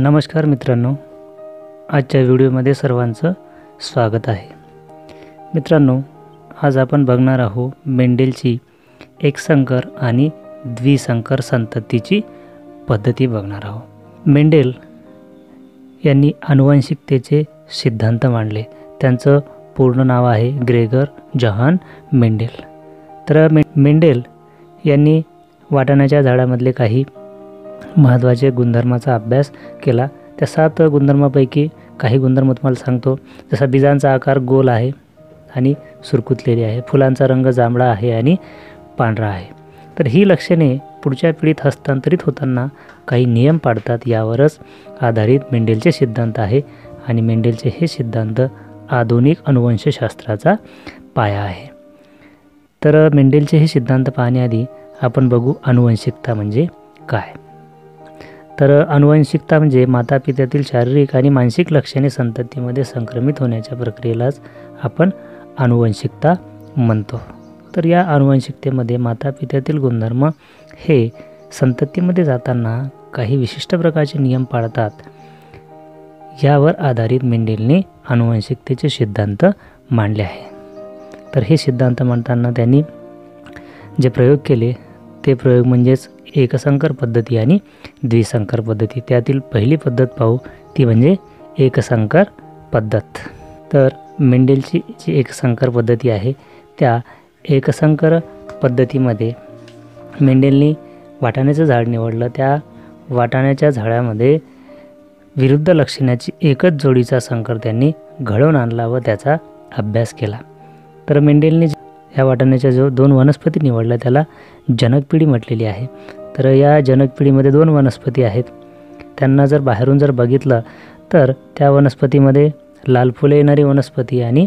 नमस्कार मित्रांनो आजच्या व्हिडिओमध्ये सर्वांचं स्वागत आहे. मित्रांनो आज आपण बघणार आहोत मेंडेलची एकसंकर आणि द्विसंकर संततीची पद्धती बघणार आहोत. मेंडेल यांनी आनुवंशिकतेचे सिद्धांत मांडले. त्यांचं पूर्ण नाव आहे ग्रेगर जहान मेंडेल. तर मे मेंडेल यांनी वाटाण्याच्या झाडामधले काही महत्त्वाचे गुणधर्माचा अभ्यास केला. त्या सात गुणधर्मापैकी काही गुणधर्म तुम्हाला सांगतो. जसा बीजांचा आकार गोल आहे आणि सुरकुतलेली आहे. फुलांचा रंग जांभळा आहे आणि पांढरा आहे. तर ही लक्षणे पुढच्या पिढीत हस्तांतरित होताना काही नियम पाडतात. यावरच आधारित मेंडेलचे सिद्धांत आहे आणि मेंडेलचे हे सिद्धांत आधुनिक अनुवंशशास्त्राचा पाया आहे. तर मेंडेलचे हे सिद्धांत पाहण्याआधी आपण बघू अनुवंशिकता म्हणजे काय? तर अनुवंशिकता म्हणजे माता पित्यातील शारीरिक आणि मानसिक लक्षणे संततीमध्ये संक्रमित होण्याच्या प्रक्रियेलाच आपण अनुवंशिकता म्हणतो. तर या अनुवंशिकतेमध्ये माता पित्यातील गुणधर्म हे संततीमध्ये जाताना काही विशिष्ट प्रकारचे नियम पाळतात. यावर आधारित मेंडेलने अनुवंशिकतेचे सिद्धांत मांडले आहे. तर हे सिद्धांत मांडताना त्यांनी जे प्रयोग केले ते प्रयोग म्हणजेच एकसंकर पद्धती आणि द्विसंकर पद्धती. त्यातील पहिली पद्धत पाहू. ती म्हणजे एकसंकर पद्धत. तर मेंडेलची जी एकसंकर पद्धती आहे त्या एकसंकर पद्धतीमध्ये मेंडेलनी वाटाण्याचं झाड निवडलं. त्या वाटाण्याच्या झाडामध्ये विरुद्ध लक्षणाची एकच जोडीचा संकर त्यांनी घडवून आणला व त्याचा अभ्यास केला. तर मेंडेलने या वाटाण्याच्या जो दोन वनस्पती निवडल्या त्याला जनकपिढी म्हटलेली आहे. तर या जनकपिढीमध्ये दोन वनस्पती आहेत. त्यांना जर बाहेरून जर बघितलं तर त्या वनस्पतीमध्ये लाल फुले येणारी वनस्पती आणि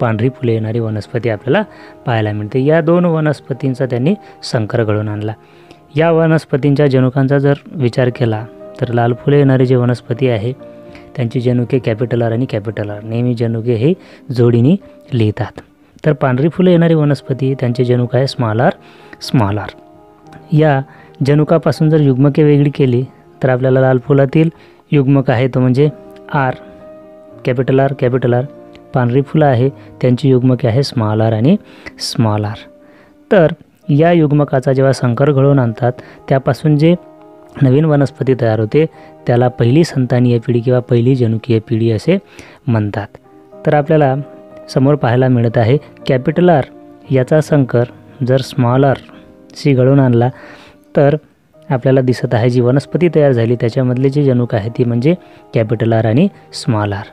पांढरी फुले येणारी वनस्पती आपल्याला पाहायला मिळते. या दोन वनस्पतींचा त्यांनी संकर घडवून आणला. या वनस्पतींच्या जनुकांचा जर विचार केला तर लाल फुले येणारी जी वनस्पती आहे त्यांची जनुके कॅपिटल आर आणि कॅपिटल आर. नेहमी जनुके हे जोडीने लिहितात. तर पांढरी फुले येणारी वनस्पती त्यांचे जनुक आहे स्मॉल आर स्मॉल आर या जनुकापासून जर युग्मके वेगळी केली तर आपल्याला लाल फुलातील युग्मक आहे तो म्हणजे R capital R capital R. पांढरी फुलं आहे त्यांची युग्मके आहे स्मॉल आर आणि स्मॉल आर तर या युग्मकाचा जेव्हा संकर घडवून आणतात त्यापासून जे नवीन वनस्पती तयार होते त्याला पहिली संतानीय पिढी किंवा पहिली जनुकीय पिढी असे म्हणतात. तर आपल्याला समोर पाहायला मिळत आहे. कॅपिटल आर याचा संकर जर स्मॉल आर सी घडवून आणला तर आपल्याला दिसत आहे जी वनस्पती तयार झाली त्याच्यामधले जे जनुक आहे ती म्हणजे कॅपिटल आर आणि स्मॉल आर.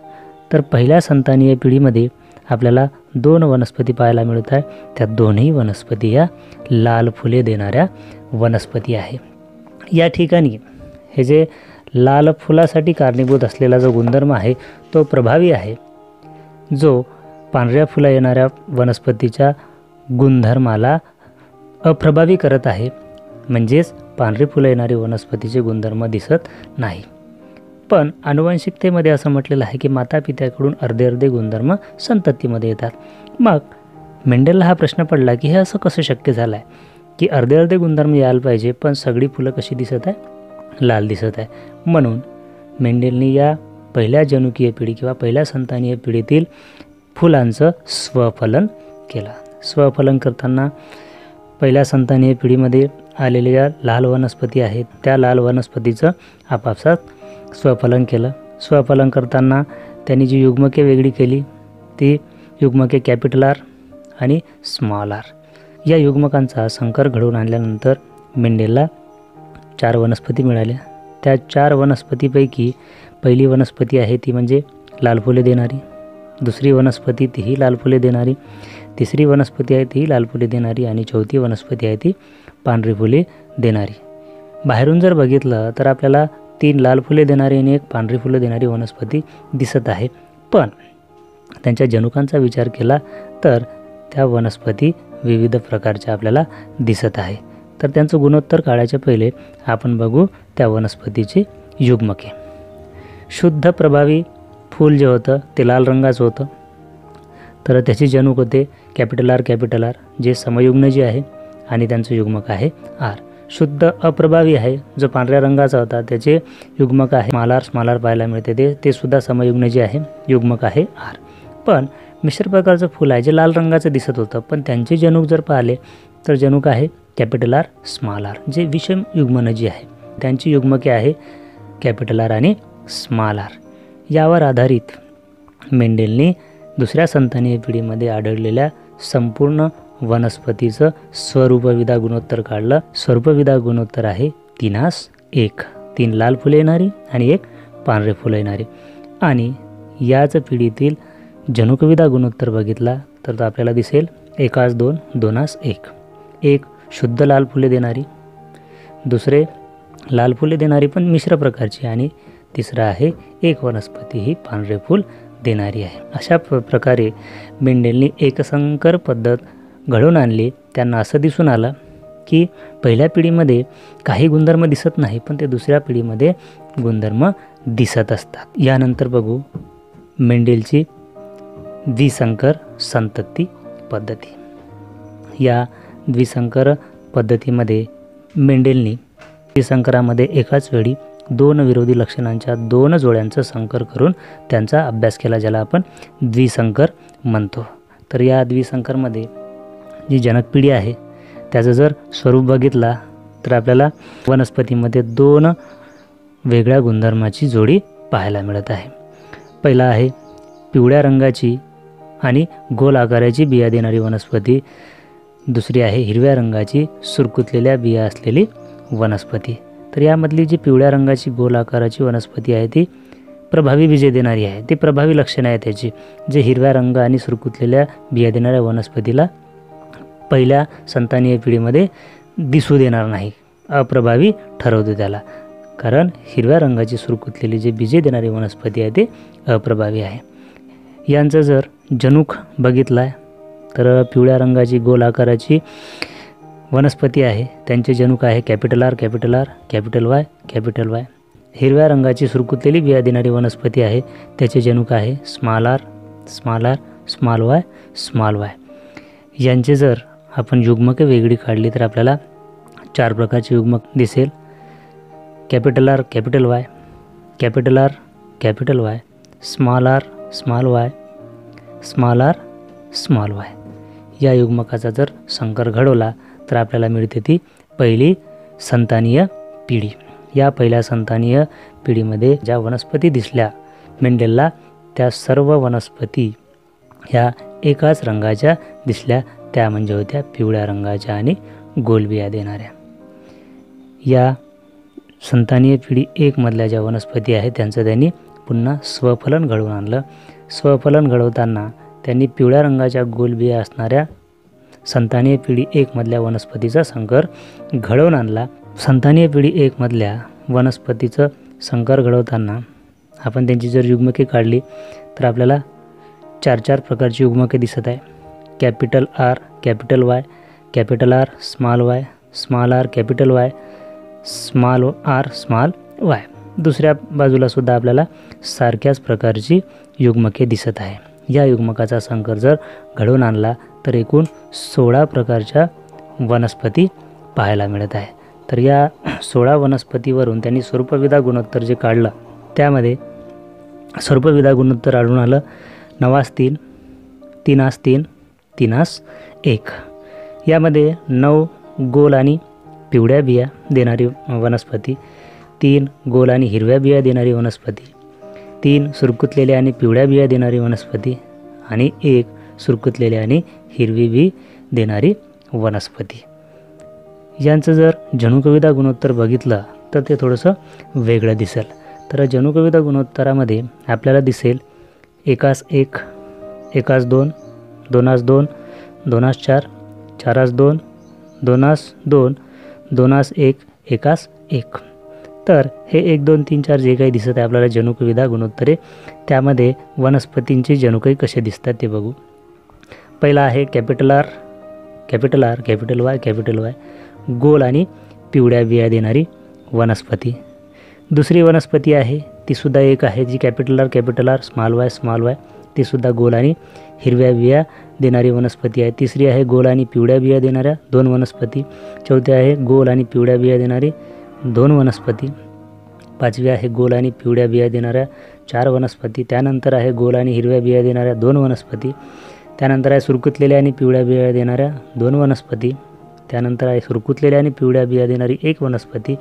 तर पहिल्या संतानीय पिढीमध्ये आपल्याला दोन वनस्पती पाहायला मिळत आहे. त्या दोन्ही वनस्पती या लाल फुले देणाऱ्या वनस्पती आहे. या ठिकाणी हे जे लाल फुलासाठी कारणीभूत असलेला जो गुणधर्म आहे तो प्रभावी आहे जो पांढऱ्या फुला येणाऱ्या वनस्पतीच्या गुणधर्माला अप्रभावी करत आहे. म्हणजेच पांढरी फुलं येणारी वनस्पतीचे गुणधर्म दिसत नाही. पण अनुवंशिकतेमध्ये असं म्हटलेलं आहे की माता पित्याकडून अर्धे अर्धे गुणधर्म संततीमध्ये येतात. मग मेंडेलला हा प्रश्न पडला की हे असं कसं शक्य झालं आहे की अर्धे अर्धे गुणधर्म यायला पाहिजे पण सगळी फुलं कशी दिसत आहे? लाल दिसत आहे. म्हणून मेंडेलनी या पहिल्या जनुकीय पिढी किंवा पहिल्या संतानीय पिढीतील फुलांचं स्वफलन केलं. स्वफलन करताना पहिल्या संतानीय पिढीमध्ये आलेल्या लाल वनस्पती आहेत. त्या लाल वनस्पतीचं आपापसात स्वफलन केलं. स्वफलन करताना त्यांनी जी युग्मके वेगळी केली ती युग्मके कॅपिटल आर आणि स्मॉल आर या युग्मकांचा संकर घडवून आणल्यानंतर मेंडेलला चार वनस्पती मिळाल्या. त्या चार वनस्पतीपैकी पहिली वनस्पती आहे ती म्हणजे लाल फुले देणारी. दुसरी वनस्पती तीही लाल फुले देणारी तिसरी वनस्पती आहे ती लाल फुले देणारी आणि चौथी वनस्पती आहे ती पांढरी फुले देणारी. बाहेरून जर बघितलं तर आपल्याला तीन लाल फुले देणारी आणि एक पांढरी फुले देणारी वनस्पती दिसत आहे. पण त्यांच्या जनुकांचा विचार केला तर त्या वनस्पती विविध प्रकारच्या आपल्याला दिसत आहे. तर त्यांचं गुणोत्तर काढायच्या पहिले आपण बघू त्या वनस्पतीचे युग्मके. शुद्ध प्रभावी फूल जे होतं ते लाल रंगाचं होतं. तर त्याचे जनुक होते capital R capital R J समयुग्न जे आहे आणि त्यांचं युग्मक आहे आर. शुद्ध अप्रभावी आहे जो पांढऱ्या रंगाचा होता त्याचे युग्मक आहे मालार स्मालार पाहायला मिळते. ते ते सुद्धा समयुग्न जे आहे युग्मक आहे आर. पण मिश्र प्रकारचं फूल आहे जे लाल रंगाचं दिसत होतं. पण त्यांचे जनुक जर पाहिले तर जनुक आहे capital R small R J विषम युग्मन जी आहे त्यांची युग्मके आहे कॅपिटल आर आणि स्मॉल आर. यावर आधारित मेंडेलनी दुसऱ्या संतानीय पिढीमध्ये आढळलेल्या संपूर्ण वनस्पतीचं स्वरूपविदा गुणोत्तर काढलं. स्वरूपविदा गुणोत्तर आहे तीनास एक तीन लाल फुले येणारी आणि एक पांढरे फुलं येणारी. आणि याच पिढीतील जनुकविदा गुणोत्तर बघितला तर तो आपल्याला दिसेल एकास दोन दोनास एक. एक शुद्ध लाल फुले देणारी. दुसरे लाल फुले देणारी पण मिश्र प्रकारची आणि तिसरं आहे एक वनस्पती ही पांढरे फूल देणारी आहे. अशा प्रकारे मेंडेलनी एकसंकर पद्धत घडवून आणली. त्यांना असं दिसून आलं की पहिल्या पिढीमध्ये काही गुणधर्म दिसत नाही पण ते दुसऱ्या पिढीमध्ये गुणधर्म दिसत असतात. यानंतर बघू मेंडेलची द्विसंकर संतती पद्धती. या द्विसंकर पद्धतीमध्ये मेंडेलनी द्विसंकरामध्ये एकाच वेळी दोन विरोधी लक्षणांच्या दोन जोड्यांचं संकर करून त्यांचा अभ्यास केला ज्याला आपण द्विसंकर म्हणतो. तर या द्विसंकरमध्ये जी जनक पिढी आहे त्याचं जर स्वरूप बघितला तर आपल्याला वनस्पतीमध्ये दोन वेगळ्या गुणधर्माची जोडी पाहायला मिळत आहे. पहिला आहे पिवळ्या रंगाची आणि गोल आकाराची बिया देणारी वनस्पती. दुसरी आहे हिरव्या रंगाची सुरकुतलेल्या बिया असलेली वनस्पती. तर यामधली जी पिवळ्या रंगाची गोल आकाराची वनस्पती आहे ती प्रभावी विजय देणारी आहे. ती प्रभावी लक्षणं आहे त्याची जे हिरव्या रंग आणि सुरकुतलेल्या बिया देणाऱ्या वनस्पतीला पहिल्या संतानीय पिढीमध्ये दिसू देणार नाही अप्रभावी ठरवतो त्याला. कारण हिरव्या रंगाची सुरकुतलेली जे बीजे देणारी वनस्पती आहे ते अप्रभावी आहे. यांचं जर जनुक बघितला आहे तर पिवळ्या रंगाची गोल आकाराची वनस्पती आहे त्यांचे जनुक आहे capital R capital R capital Y capital Y. हिरव्या रंगाची सुरकुतलेली बिया देणारी वनस्पती आहे त्याचे जनुक आहे small R small R small Y small Y. यांचे जर आपण युग्मके वेगळी काढली तर आपल्याला चार प्रकारचे युग्मक दिसेल. Capital R capital Y capital R capital Y small R small Y small R small Y. या युग्मकाचा जर संकर घडवला तर आपल्याला मिळते ती पहिली संतानीय पिढी. या पहिल्या संतानीय पिढीमध्ये ज्या वनस्पती दिसल्या मेंडेलला त्या सर्व वनस्पती ह्या एकाच रंगाच्या दिसल्या. त्या म्हणजे होत्या पिवळ्या रंगाच्या आणि गोलबिया देणाऱ्या. या संतानीय पिढी एकमधल्या ज्या वनस्पती आहेत त्यांचं त्यांनी पुन्हा स्वफलन घडवून आणलं. स्वफलन घडवताना त्यांनी पिवळ्या रंगाच्या गोलबिया असणाऱ्या संतानीय पिढी एकमधल्या वनस्पतीचा संकर घडवून आणला. संतानीय पिढी एकमधल्या वनस्पतीचं संकर घडवताना आपण त्यांची जर युग्मके काढली तर आपल्याला चार चार प्रकारची युग्मके दिसत आहे. Capital R capital Y capital R small Y small R capital Y small R small Y. दुसऱ्या बाजूलासुद्धा आपल्याला सारख्याच प्रकारची युग्मके दिसत आहे. या युग्मकाचा संकर जर घडवून आणला तर एकूण सोळा प्रकारच्या वनस्पती पाहायला मिळत आहे. तर या सोळा वनस्पतीवरून त्यांनी स्वरूपविदा गुणोत्तर जे काढलं त्यामध्ये स्वरूपविदा गुणोत्तर आढळून आलं नवास तीन तीनास तीन तीनास एक. यामध्ये नऊ गोल आणि पिवळ्या बिया देणारी वनस्पती तीन गोल आणि हिरव्या बिया देणारी वनस्पती तीन सुरकुतलेल्या आणि पिवळ्या बिया देणारी वनस्पती आणि एक सुरकुतलेली आणि हिरवी बी देणारी वनस्पती. यांचं जर जनुकविदा गुणोत्तर बघितलं तर ते थोडंसं वेगळं दिसेल. तर जनुकविदा गुणोत्तरामध्ये आपल्याला दिसेल एकास एक एकास दोन दोनास दोन दोनास चार चारास दोन दोनास दोन दोनास एक एकास एक. तर हे एक दोन तीन चार जे काही दिसत आहे आपल्याला जनुकविधा गुणोत्तरे त्यामध्ये वनस्पतींचे जनुकही कसे दिसतात ते बघू. पहिला आहे capital R capital R capital Y capital Y. गोल आणि पिवळ्या बिया देणारी वनस्पती. दुसरी वनस्पती आहे तीसुद्धा एक आहे जी capital R capital R small Y small Y. ती सुद्धा गोल आणि हिरव्या बिया देणारी वनस्पती आहे. तिसरी आहे गोल आणि पिवळ्या बिया देणाऱ्या दोन वनस्पती. चौथी आहे गोल आणि पिवळ्या बिया देणारी दोन वनस्पती. पाचवी आहे गोल आणि पिवळ्या बिया देणाऱ्या चार वनस्पती. त्यानंतर आहे गोल आणि हिरव्या बिया देणाऱ्या दोन वनस्पती. त्यानंतर आहे सुरकुतलेल्या आणि पिवळ्या बिया देणाऱ्या दोन वनस्पती. त्यानंतर आहे सुरकुतलेल्या आणि पिवळ्या बिया देणारी एक वनस्पती.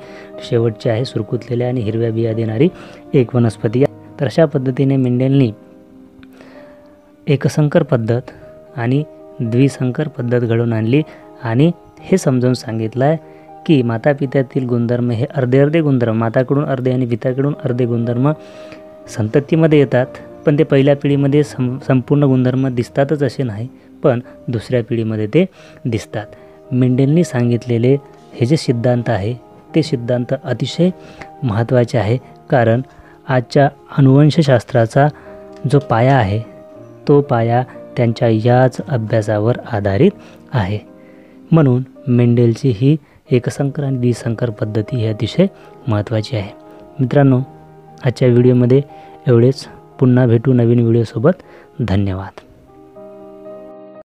शेवटची आहे सुरकुतलेल्या आणि हिरव्या बिया देणारी एक वनस्पती. तर अशा पद्धतीने मेंडेलनी एकसंकर पद्धत आणि द्विसंकर पद्धत घडवून आणली. आणि हे समजावून सांगितलं आहे की माता पित्यातील गुणधर्म हे अर्धे अर्धे गुणधर्म. माताकडून अर्धे आणि पित्याकडून अर्धे गुणधर्म संततीमध्ये येतात. पण ते पहिल्या पिढीमध्ये सं संपूर्ण गुणधर्म दिसतातच असे नाही पण दुसऱ्या पिढीमध्ये ते दिसतात. मेंडेलनी सांगितलेले हे जे सिद्धांत आहे ते सिद्धांत अतिशय महत्त्वाचे आहे कारण आजच्या अनुवंशशास्त्राचा जो पाया आहे तो पाया त्यांच्या याच अभ्यासावर आधारित आहे. म्हणून मेंडेलची ही एकसंकर आणि द्विसंकर पद्धती ही अतिशय महत्त्वाची आहे. मित्रांनो आजच्या व्हिडिओमध्ये एवढेच. पुन्हा भेटू नवीन व्हिडिओसोबत. धन्यवाद.